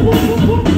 Whoa, whoa, whoa.